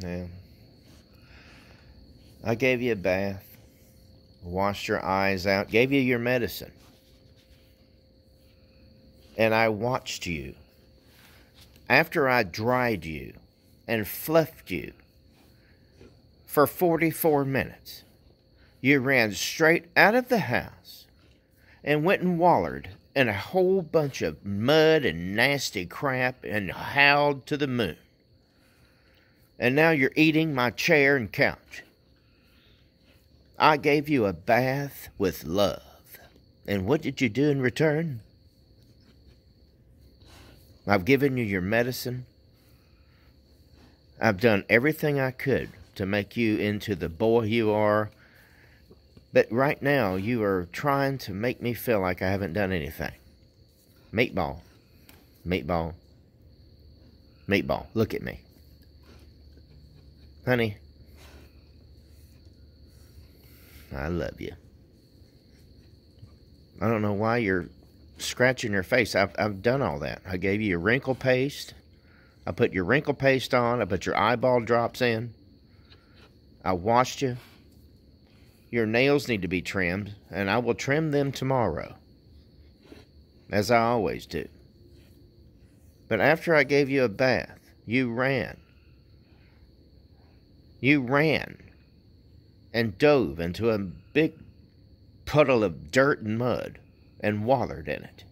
Yeah. I gave you a bath, washed your eyes out, gave you your medicine. And I watched you after I dried you and fluffed you for 44 minutes. You ran straight out of the house and went and wallered in a whole bunch of mud and nasty crap and howled to the moon. And now you're eating my chair and couch. I gave you a bath with love. And what did you do in return? I've given you your medicine. I've done everything I could to make you into the boy you are. But right now, you are trying to make me feel like I haven't done anything. Meatball. Meatball. Meatball. Look at me. Honey, I love you. I don't know why you're scratching your face. I've, I've done all that. I gave you your wrinkle paste. I put your wrinkle paste on. I put your eyeball drops in. I washed you. Your nails need to be trimmed, and I will trim them tomorrow, as I always do. But after I gave you a bath, you ran. You ran and dove into a big puddle of dirt and mud and wallowed in it.